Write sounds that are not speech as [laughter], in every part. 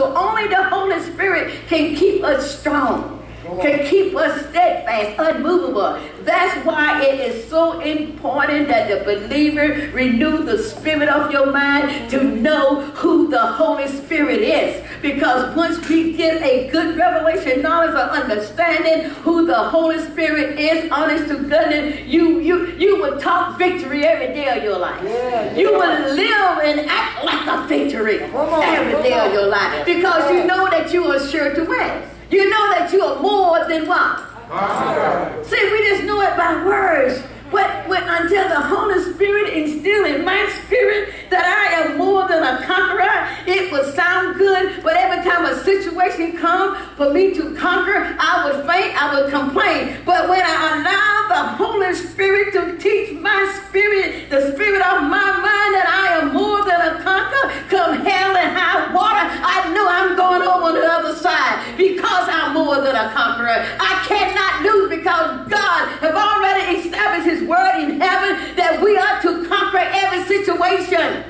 So only the Holy Spirit can keep us strong can keep us steadfast, unmovable. That's why it is so important that the believer renew the spirit of your mind to know who the Holy Spirit is. Because once we get a good revelation, knowledge, or understanding who the Holy Spirit is, honest to goodness, you you you will talk victory every day of your life. Yeah, you will live and act like a victory on, every day on. of your life because you know that you are sure to win. You know that you are more than what? See, we just know it by words. But when, until the Holy Spirit instilled in my spirit that I am more than a conqueror, it would sound good. But every time a situation comes for me to conquer, I would faint, I would complain. But when I allow the Holy Spirit to teach my spirit, the spirit of my mind, that I because I'm more than a conqueror. I cannot lose because God have already established his word in heaven that we are to conquer every situation.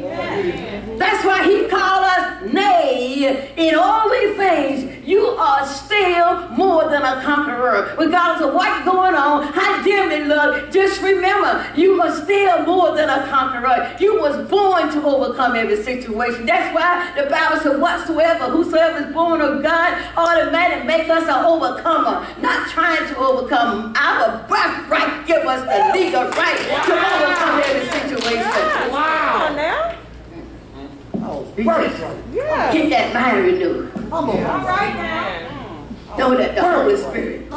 That's why he called us, nay, in all these things, you are still more than a conqueror. Regardless of what's going on, how dim it look, just remember, you are still more than a conqueror. You was born to overcome every situation. That's why the Bible says, whatsoever, whosoever is born of God, automatically make us an overcomer. Not trying to overcome. Our birthright give us the legal right to overcome every situation. Wow. Now? Yeah. Get that mind renewed. All right now. Mm. Know that the Holy Spirit,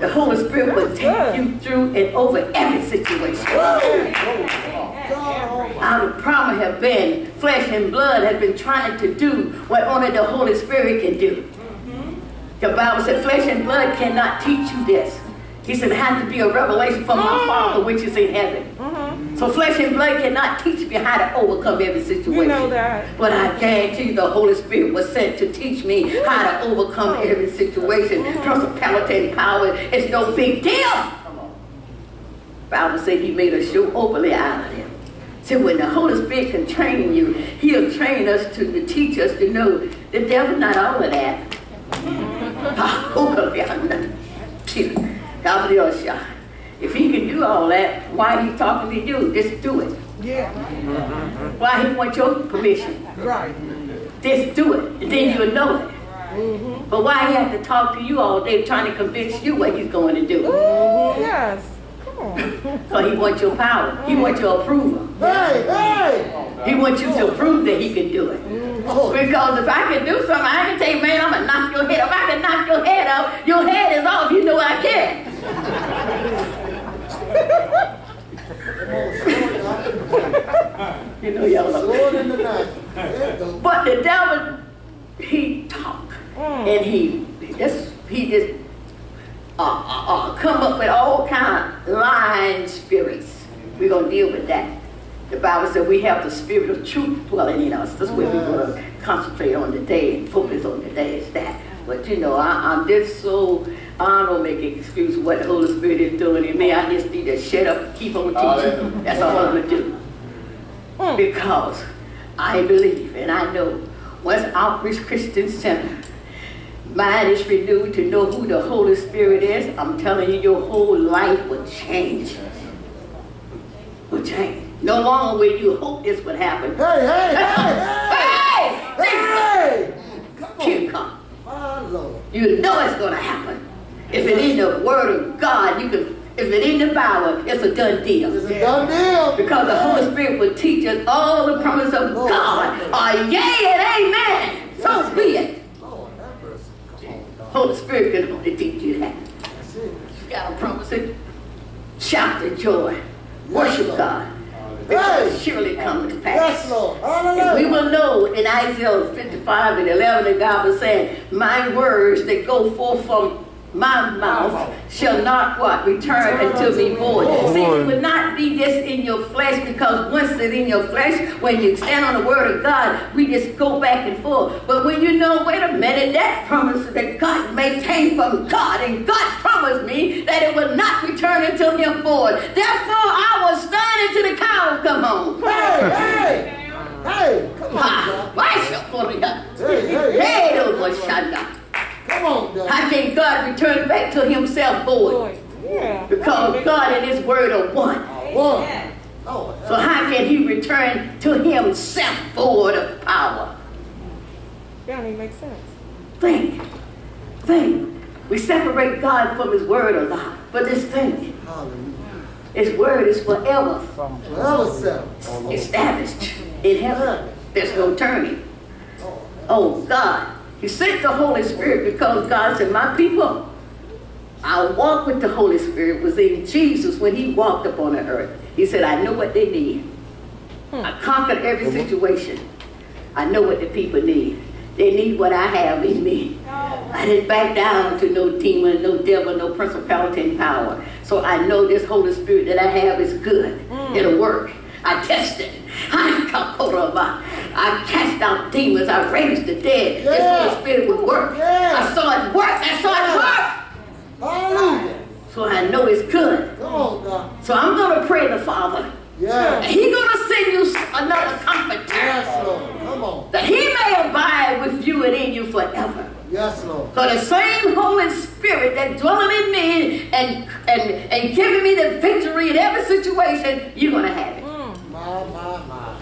the Holy Spirit will take you through and over every situation. Our problem have been, flesh and blood have been trying to do what only the Holy Spirit can do. Mm-hmm. The Bible said flesh and blood cannot teach you this. He said it has to be a revelation from my mm. Father which is in heaven. Mm. So flesh and blood cannot teach me how to overcome every situation. You know that. But I guarantee you the Holy Spirit was sent to teach me how to overcome every situation. Mm-hmm. Principality and power is no big deal. Bible said he made a show openly out of them. So when the Holy Spirit can train you, he'll train us to, to teach us to know the devil's not all of that. [laughs] If he can do all that, why he talking to you? Just do it. Yeah. Why he want your permission? Right. Just do it, and then you'll know it. Mm-hmm. But why he have to talk to you all day trying to convince you what he's going to do? Mm-hmm. Yes. Come on. [laughs] so he wants your power. He wants your approval. Hey, hey. He wants you to prove that he can do it. Because if I can do something, I can tell you, man, I'm going to knock your head off. If I can knock your head off, your head is off. You know I can. You know y'all. But the devil, he talk. And he just, he just uh, uh, uh, come up with all kind of lying spirits. We're going to deal with that. The Bible said we have the spirit of truth dwelling in us. That's where we're going to concentrate on today and focus on today is that. But you know, I, am just so, I don't make an excuse what the Holy Spirit is doing in me. I just need to shut up, keep on teaching. That's all I'm going to do. Hmm. Because I believe and I know once Outreach Christian Center mind is renewed to know who the Holy Spirit is, I'm telling you, your whole life will change. Will change. No longer will you hope this would happen. Hey, hey, hey, hey! Hey! hey! Come. Lord. You know it's going to happen. If it in the Word of God, you can. If it in the Bible, it's a done deal. It's a done deal. Because the Holy Spirit will teach us all the promises of Lord, God are yea and amen. So be it. Holy Spirit can only teach you that. You got to promise it. Shout the joy. Worship God because surely come to pass. Yes, Lord. Hallelujah. we will know in Isaiah 55 and 11 that God was saying, My words that go forth from my mouth shall not what? Return unto me void. See, it would not be just in your flesh because once it's in your flesh, when you stand on the word of God, we just go back and forth. But when you know, wait a minute, that promise that God maintained from God, and God promised me that it would not return unto him void. Therefore, I will stand until the cows come home. Hey, hey. Hey, come on, Ha! God. Worship for ya. Hey, hey, hey. Hey, no more shanda. Come on, God. How can God return back to himself void? Boy, yeah. Because God and his word are one. One. Oh, So how can he return to himself void of power? That don't even make sense. Think. Think. We separate God from his word a lot. But this thing, hallelujah. his word is forever Forever established in heaven. There's no turning. Oh, oh God. He sent the Holy Spirit because God said, My people, I walk with the Holy Spirit was in Jesus when he walked upon the earth. He said, I know what they need. I hmm. conquered every mm-hmm. situation. I know what the people need. They need what I have in me. Oh. I didn't back down to no demon, no devil, no principality and power. So I know this Holy Spirit that I have is good. Hmm. It'll work. I tested. I cast out demons. I raised the dead. This Yeah. Holy Spirit would work. Yeah. I saw it work. I saw it work. Hallelujah. So I know it's good. Come on, God. So I'm going to pray the Father. Yes. And He's going to send you another comforter. Yes, Lord. Come on. That He may abide with you and in you forever. Yes, Lord. So the same Holy Spirit that dwelling in me and, and, and giving me the victory in every situation, you're going to have it. My, my, my.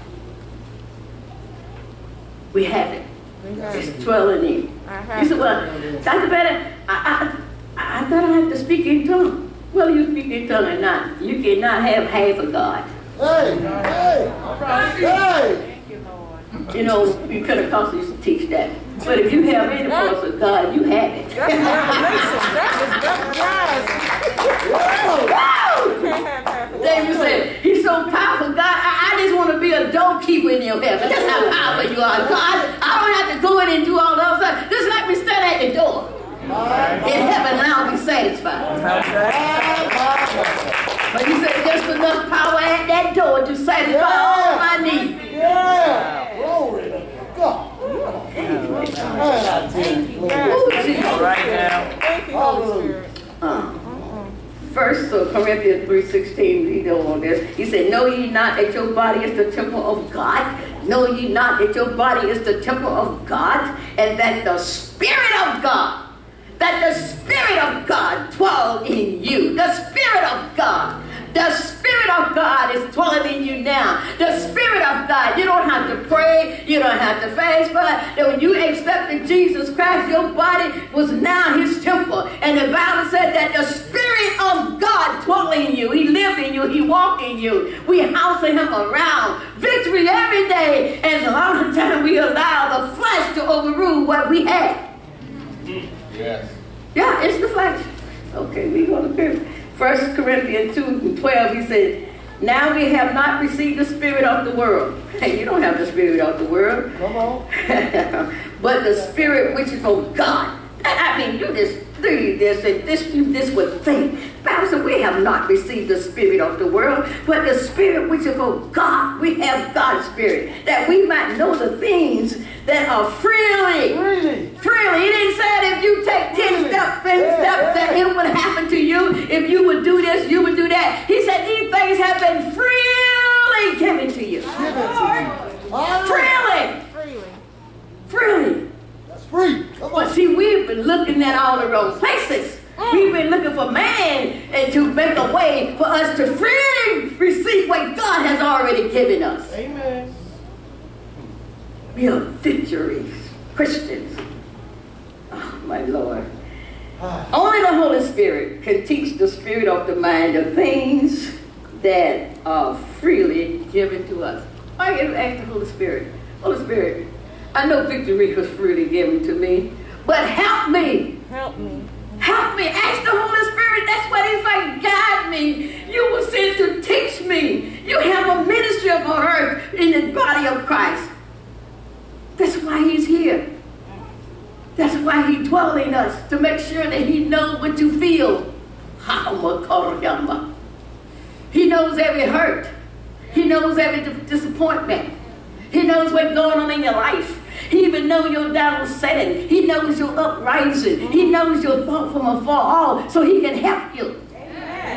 We have it. Okay. It's dwelling in. I You have said, well, Dr. Bennett, I, I, I thought I had to speak in tongues. Well, you speak in tongues or not. You cannot have half of God. Hey, hey. all right. Hey. You Lord. You know, we Pentecostals used to teach that. But if you have any parts of God, you have it. That's revelation. That is [laughs] Whoa. Woo! [laughs] You can't have half of David said, He's so powerful, God. I, I just want to be a doorkeeper in your heaven. That's how powerful you are, God. I don't have to go in and do all those things. Just let me stand at the door. In heaven, and I'll be satisfied. But you said just enough power at that door to satisfy all my needs. Yeah. Glory to God. Man, I tell you, glory. Ooh, Jesus. Right now. Thank you, Holy Spirit. Uh, First so Corinthians 3.16, read on this. He said, Know ye not that your body is the temple of God? Know ye not that your body is the temple of God? And that the Spirit of God, that the Spirit of God dwell in you. The Spirit of God. The Spirit of God is dwelling in you now. The Spirit of God. You don't have to pray. You don't have to fast. But when you accepted Jesus Christ, your body was now his temple. And the Bible said that the Spirit of God dwelling in you. He lives in you. He walks in you. We housing him around. Victory every day. And a lot of time we allow the flesh to overrule what we have. Yes. Yeah, it's the flesh. Okay, we're going to pray. 1 Corinthians 2 12, he said, Now we have not received the spirit of the world. Hey, [laughs] you don't have the spirit of the world. [laughs] But the spirit which is from God. I mean, you just do this and this you this would think. Bible said we have not received the spirit of the world, but the spirit which is from God. We have God's spirit, that we might know the things that are oh, freely. Really? Freely. He didn't say that if you take 10 Really? steps, 10 Yeah, steps, yeah. that it would happen to you. If you would do this, you would do that. He said these things have been freely given to you. Give it to you. Hallelujah. Freely. Freely. Freely. That's free. Come But see, we've been looking at all the wrong places. Mm. We've been looking for man and to make a way for us to freely receive what God has already given us. Amen. We are victories, Christians. Oh, my Lord. Ah, Only the Holy Spirit can teach the spirit of the mind the things that are freely given to us. I can ask the Holy Spirit, Holy Spirit, I know victory was freely given to me, but help me. Help me. Help me. Ask the Holy Spirit. That's what He's like. Guide me. You were sent to teach me. You have a ministry upon earth in the body of Christ. That's why He's here. That's why He dwells in us to make sure that He knows what you feel. [laughs] He knows every hurt. He knows every di- disappointment. He knows what's going on in your life. He even knows your down setting. He knows your uprising. He knows your thought from afar so he can help you.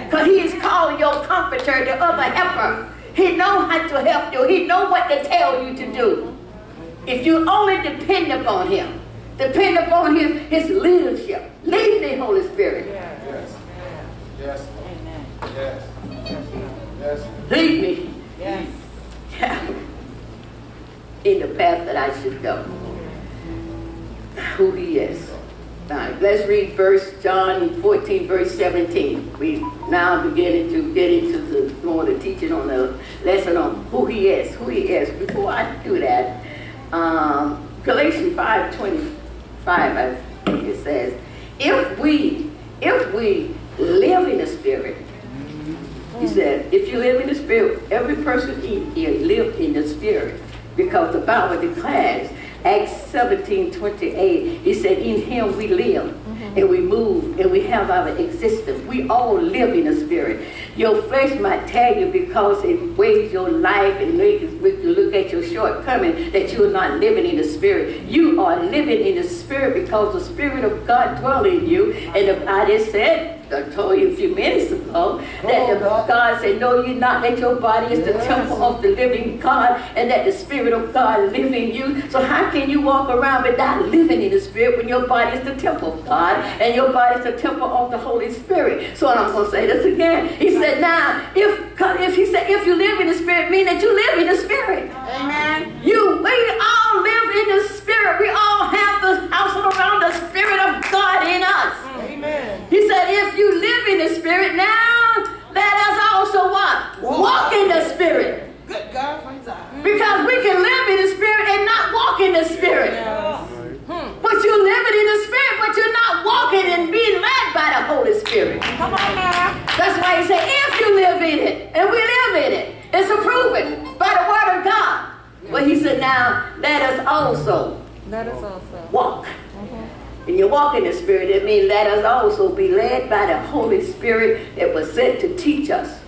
Because he is called your comforter, the other helper. He know how to help you. He know what to tell you to do. If you only depend upon him, depend upon his, his leadership. Lead the Holy Spirit. Yes. Yes. Yes. Yes. Lead me Yes. in the path that I should go. Who he is. All right, let's read verse John 14, verse 17. We now beginning to get into the more the teaching on the lesson on who he is, who he is. Before I do that, um, Galatians 5, 25, I think it says, if we, if we live in the spirit, he said, if you live in the spirit, every person here live in the spirit. Because the Bible declares, Acts 17, 28, he said, in him we live mm-hmm. and we move and we have our existence. We all live in the spirit. Your flesh might tell you because it weighs your life and makes you look at your shortcoming that you are not living in the spirit. You are living in the spirit because the spirit of God dwells in you. And the, I just said, I told you a few minutes ago that the. God said, No, you're not, that your body is the temple of the living God and that the Spirit of God lives in you. So, how can you walk around without living in the Spirit when your body is the temple of God and your body is the temple of the Holy Spirit? So, I'm going to say this again. He said, Now, if, if he said, if you live in the Spirit, mean that you live in the Spirit. Amen. You, we all live in the Spirit. We all have the house around the Spirit of God in us. Amen. He said, if you live in the Spirit, now let us also what? Walk. Walk in the Spirit. Good God from Zion. Because we can live in the Spirit and not walk in the Spirit. But you're living in the Spirit, but you're not walking and being led by the Holy Spirit. Come on now. That's why he said, if you live in it, and we live in it, it's proven by the Word of God. But he said, now let us also Let us also. walk. And you walk in the Let us also be led by the Holy Spirit that was sent to teach us.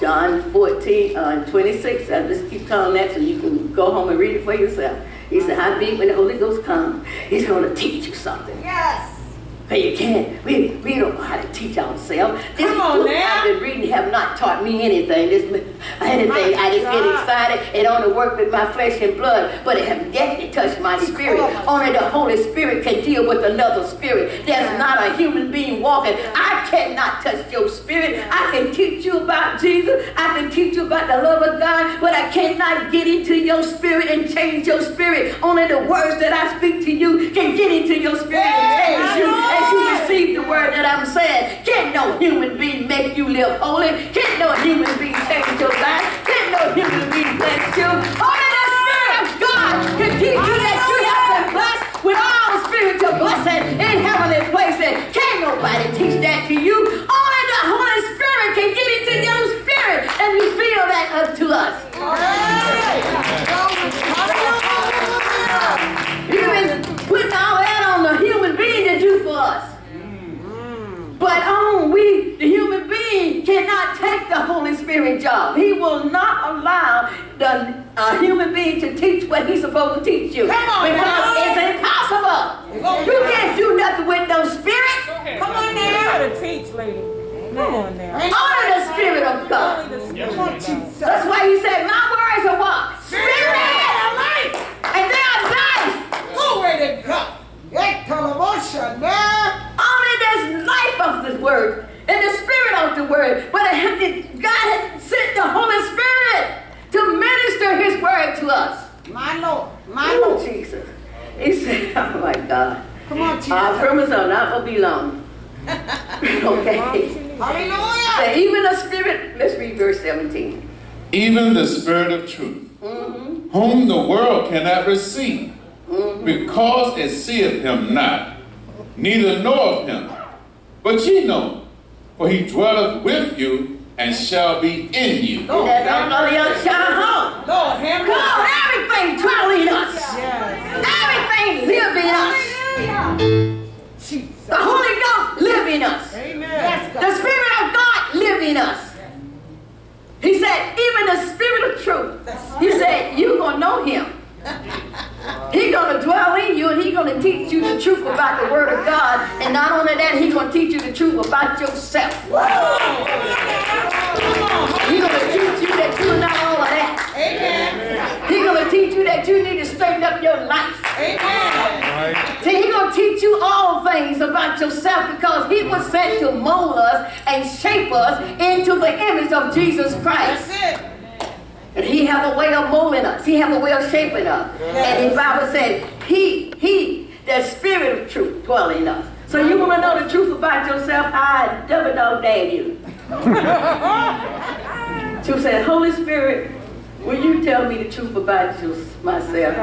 John 14, uh, 26, I just keep telling that so you can go home and read it for yourself. He said, I big when the Holy Ghost comes, he's going to teach you something. Yes. But you can't. We, we don't know how to teach ourselves. This Come on book now. I've been reading have not taught me anything. This anything. I just get excited and only work with my flesh and blood, but it have yet to touch my spirit. Oh. Only the Holy Spirit can deal with another spirit. There's not a human being walking. I cannot touch your spirit. I can teach you about Jesus. I can teach you about the love of God, but I cannot get into your spirit and change your spirit. Only the words that I speak to you can get into your spirit and change you as you receive the word that I'm saying. Can no human being make you live holy? Can no human being change your life? Can no human being bless you? Only the Spirit of Can teach you that you have been blessed with all spiritual blessings in heavenly places. Can't nobody teach that to you. Only the Holy Spirit can your spirit and that unto us. You've been putting all that on the human being to do for us. But on we, the human being, cannot take the Holy Spirit job. He will not allow the uh, human being to teach what he's supposed to teach you. Come on because now. it's impossible. You can't do nothing with no spirit. Come on now. You gotta teach, lady. Come on now. Only the Spirit of God. Spirit. That's why he said, my words are what? Spirit and life. And they are life. Glory to God. Only there's life of the word and the spirit of the word. But it had to- God had sent the Holy Spirit to minister his word to us. My Lord. My Oh, Lord. Jesus. He said, oh my God. Come on, Jesus. I promise I'm not going to be long. okay. Hallelujah. So even the spirit, let's read verse 17. Even the Spirit of truth, mm-hmm. whom the world cannot receive, mm-hmm. because it seeth him not, neither knoweth him. But ye know, for he dwelleth with you and shall be in you. And that don't know the home. Lord, have Come on, everything dwell in us. Yes. Everything live in us. Jesus. The Holy Ghost live in us. Amen. Yes, The Spirit of God live in us. He said, even the Spirit of truth. He said, you're going to know him. [laughs] He's going to dwell in you and he's going to teach you the truth about the word of God. And not only that, he's going to teach you the truth about yourself. He's going to teach you that you're not all of that. Amen. He's going to teach you that you need to straighten up your life. Amen. See, he's going to teach you all things about yourself because he was sent to mold us and shape us into the image of Jesus Christ. That's it. And he have a way of molding us. He have a way of shaping us. And the Bible said, he, he, the spirit of truth dwell in us. So you want to know the truth about yourself? I double dog dare you. [laughs] Truth said, Holy Spirit, will you tell me the truth about your, myself?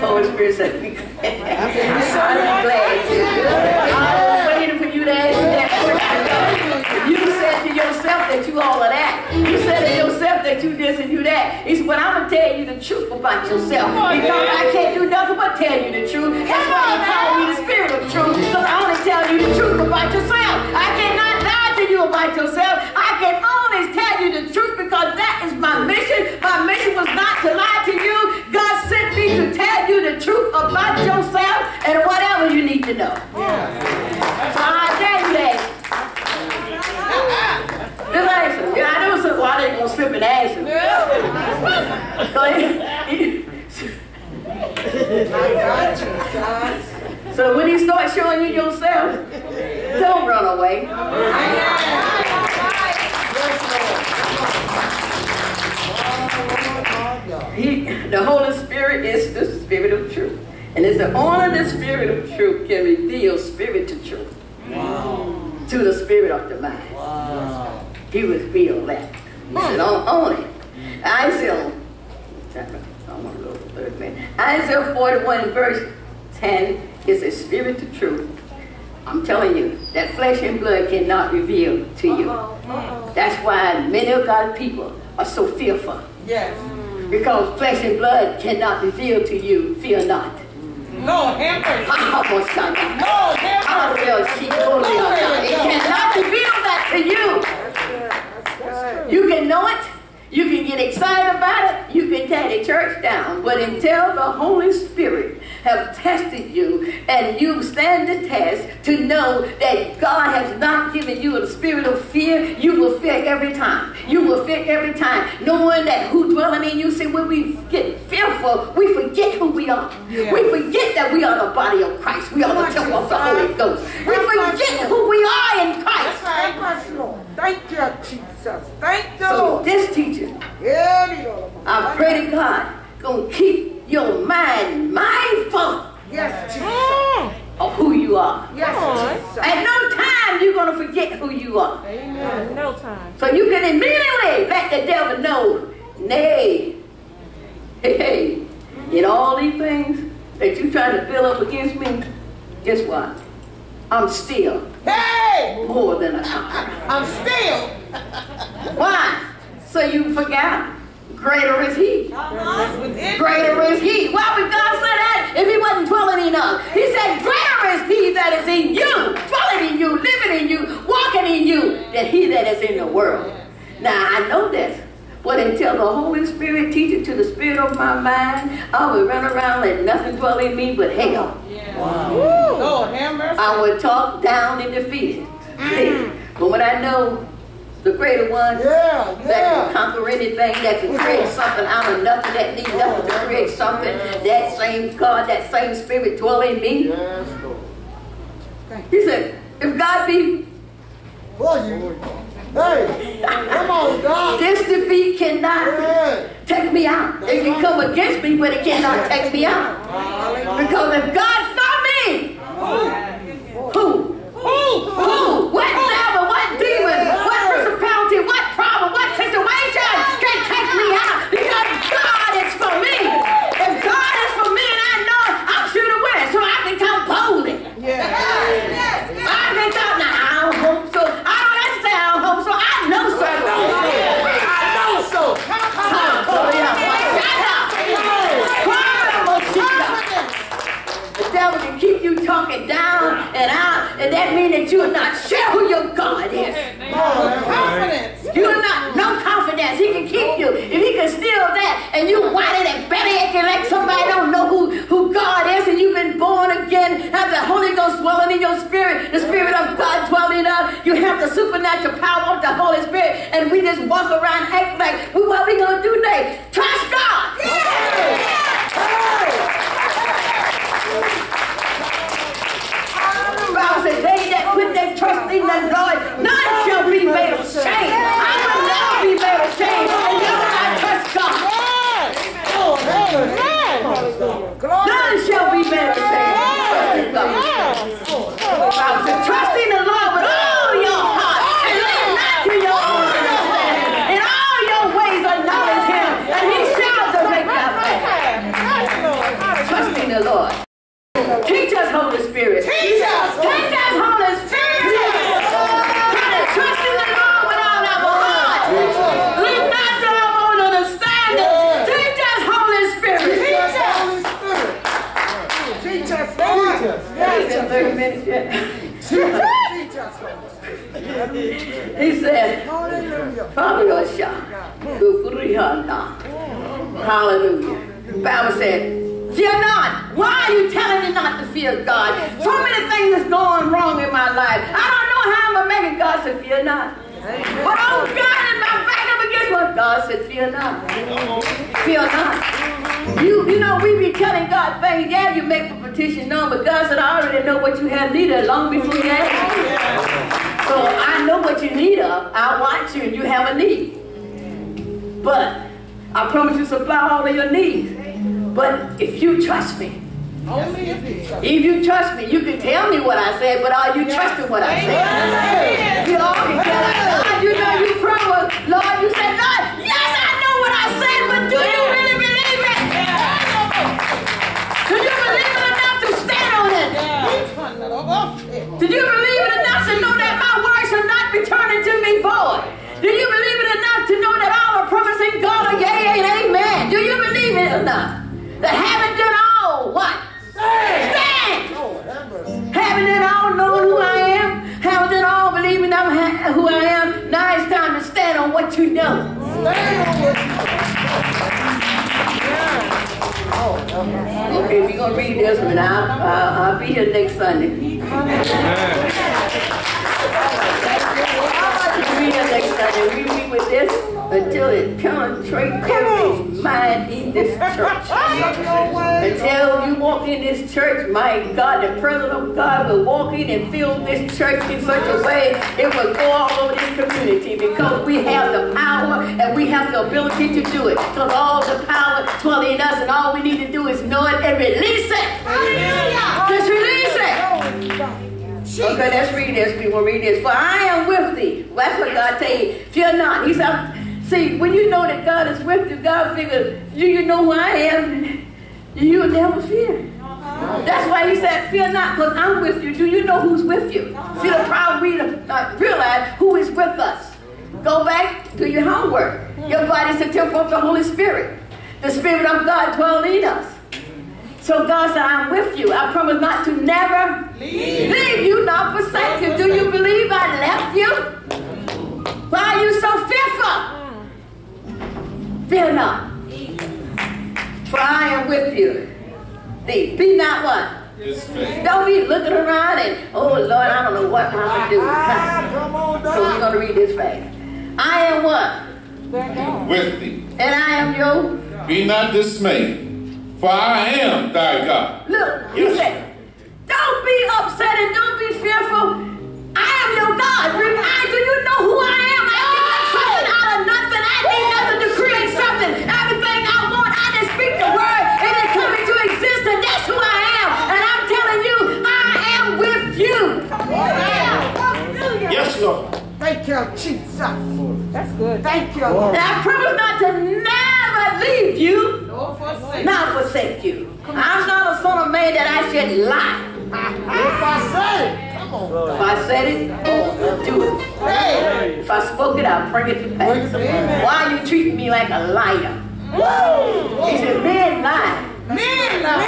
Holy Spirit said. [laughs] I'm glad to. I'm waiting for you to ask me that question. You said to yourself that you all of that. You said to yourself that you this and you that. He said, but I'm going to tell you the truth about yourself. Because I can't do nothing but tell you the truth. That's why he called me the spirit of truth. Because I only tell you the truth about yourself. I he showing you yourself, don't run away. He, the Holy Spirit is the spirit of truth. And it's the only the spirit of truth can reveal spirit to truth. To the spirit of the mind. He revealed that. He said, oh, on, on it. Isaiah, I want to go to the third man. Isaiah 41 verse 10 is a spirit to truth. I'm telling you, that flesh and blood cannot reveal to you. That's why many of God's people are so fearful. Yes. Because flesh and blood cannot reveal to you, fear not. Lord, have mercy. Almost done that. Lord, have I mercy. feel she totally on that. It cannot reveal that to you. You can know it. You can get excited about it. You can tear the church down. But until the Holy Spirit have tested you and you stand the test to know that God has not given you a spirit of fear, you will fear every time. You will fear every time. Knowing that who dwelling in you, see, when we get fearful, we forget who we are. Yeah. We forget that we are the body of Christ. We are the temple of the Holy Ghost. We forget who we are in Christ. Thank us, Lord. Thank you, Jesus. Thank you, So this teacher, Yeah, I pray to God, gonna keep your mind mindful Yes, Jesus. of who you are. Yes, Jesus. At no time you're gonna forget who you are. Amen. No time. So you can immediately let the devil know, nay, hey, hey, in all these things that you try to build up against me, guess what? I'm still Hey, more than a conqueror. I'm still. Why? So you forgot. Greater is he. Greater is he. Why would God say that if he wasn't dwelling in us? He said, Greater is he that is in you, dwelling in you, living in you, walking in you, than he that is in the world. Now I know this. But until the Holy Spirit teaches to the spirit of my mind, I would run around let nothing dwell in me but hell. Lord, have mercy. I would talk down and defeated. Mm. But when I know the greater one, Yeah, that can conquer anything, that can create something out of nothing, that needs nothing to create something. That same God, that same spirit dwell in me. Yes, Lord. He said, if God be, For you. Hey, come on, God. this defeat cannot Hey. take me out. It can come against me, but it cannot take me out. Because if God saw me, who? Who? Who? What devil? What demon? What principality? What problem? What situation can take me out? Because God is for me. If God is for me and I know I'm sure to win, so I can come boldly. Yeah. I can come now. I don't hope so. I don't have to say I don't hope so. I know so. I know so. The devil can keep you talking down and out, and that means that you're not sure who your God is. Confidence. You're not, no confidence. He can keep you. If he can steal that, and you whining and belly aching like somebody don't know who, who God is, and you've been born again, have the Holy Ghost dwelling in your spirit, the Spirit of God dwelling in us, you have the supernatural power of the Holy Spirit, and we just walk around acting like, well, what we gonna do next? Trust God. Teach us, Holy Spirit. Teach us. Teach us, Holy Spirit. How to trust in the Lord with all our heart. Lean not to our own understanding. Teach us, Holy Spirit. Teach us. Teach us, Lord. It's been 30 minutes yet. Teach us, Lord. He said, Hallelujah. Father Osha, Ukurihana. Hallelujah. The Bible said, Fear not. Why are you telling me not to fear God? So many things is going wrong in my life. I don't know how I'm going to make it. God said, Fear not. But oh God, if I back up against what God said, Fear not. Fear not. You, you know, we be telling God things. Yeah, you make the petition known, but God said, I already know what you have need of long before you ask. So I know what you need of. I watch you and you have a need. But I promise you supply all of your needs. But if you trust me, Only if you trust. if you trust me, you can tell me what I said, but are you trusting what I said? You all can tell me, Lord, you know you promised. Lord, you said, Lord, yes, I know That having done all, what? Stand! Lord, have mercy. Having done all, knowing who I am, having done all, believing I'm ha- who I am, now it's time to stand on what you know. Stand on what you Okay, we're going to read this one. I'll, I'll, I'll be here next Sunday. We'll be here next Sunday. We meet with this until it penetrates every mind in this church. [laughs] Until you walk in this church, my God, the presence of God will walk in and fill this church in such a way it will go all over this community because we have the power and we have the ability to do it. Because all the power dwelling in us and all we need to do is know it and release it. Just release it. Okay, let's read this. We will read this. For I am with thee. Well, that's what God tell you. Fear not. He said, see, when you know that God is with you, God figure, you, you know who I am, you'll never fear. Uh-huh. That's why he said, fear not, because I'm with you. Do you know who's with you? Uh-huh. See, the problem we not realize who is with us. Go back, to your homework. Hmm. Your body is the temple of the Holy Spirit. The Spirit of God dwells in us. So God said, I'm with you. I promise not to never leave, you, not forsake you. Do you believe I left you? Why are you so fearful? Fear not. For I am with you. Thee. Be not what? Dismay. Looking around and, oh Lord, I don't know what I'm going to do. Ah, come So we're going to read this fast. I am what? With thee. And I am your Be not dismayed, for I am thy God. Look, he said, Thank you, Jesus. That's good. Thank you, And I promise not to never leave you, No forsake. not forsake you. I'm not a son of man that I should lie. If I say it, come on. If I said it, oh, I'll do it. Hey, If I spoke it, I'll bring it to pass. Why are you treating me like a liar? He said, men lie. Men now.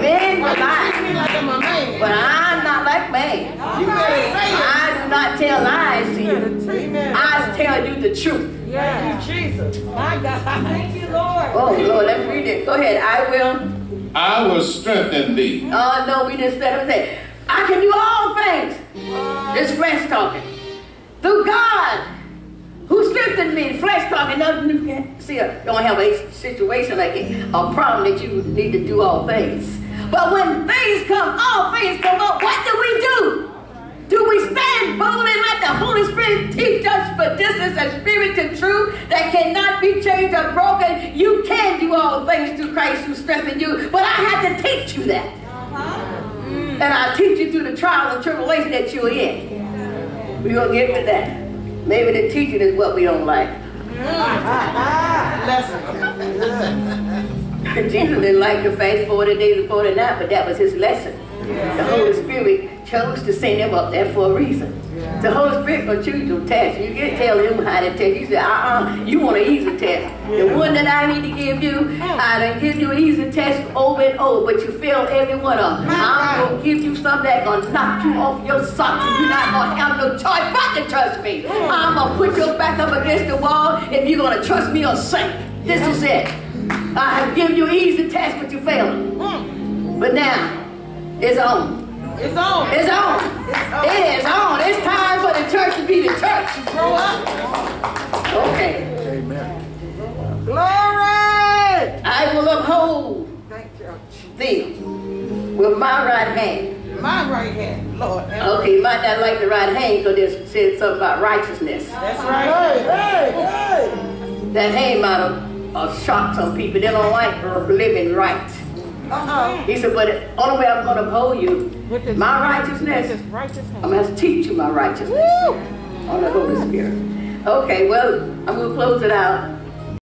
Men Treat lie. me like I'm a man. But I'm not like man. You better say it. I do not tell lies to you. Treat me. I tell you the truth. Yeah. Thank you, Jesus. My God. Thank you, Lord. Oh, Lord, let's read it. Go ahead. I will. I will strengthen thee. Oh, no, we just said it. I can do all things. This flesh talking. Through God who strengthened me. Flesh talking. Nothing you can see. You don't have a situation like it, a problem that you need to do all things. But when things come, all things come up. What do we do? Do we stand boldly and let the Holy Spirit teach us? For this is a spirit of truth that cannot be changed or broken. You can do all things through Christ who strengthened you. But I had to teach you that. Uh-huh. And I'll teach you through the trials and tribulation that you're in. We're going to get to that. Maybe the teaching is what we don't like. Lesson. [laughs] Jesus didn't like to fast 40 days and 40 nights, but that was his lesson. The Holy Spirit chose to send him up there for a reason. The Holy Spirit gonna choose to test. You can't tell him how to test. You say, uh-uh, you want an easy test. The one that I need to give you, I done give you an easy test over and over, but you failed every one of them. I'm gonna give you something that gonna knock you off your socks. You're not gonna have no choice but to trust me. I'm gonna put your back up against the wall if you're gonna trust me or sink. This is it. I have given you an easy test, but you failed. Mm. But now, it's on. It's on. It's on. It is on. It's time for the church to be the church. Grow up. Okay. Amen. Glory. I will uphold Thank you, Jesus. thee with my right hand. My right hand, Lord. Okay, you might not like the right hand because it said something about righteousness. That's right. Hey, hey, hey. That hand might have uh, shocked some people. They don't like living right. Uh-uh. He said, but the only way I'm going to uphold you, With this my righteousness, this righteous I'm going to teach you my righteousness on the Holy Spirit. Okay, well, I'm going to close it out.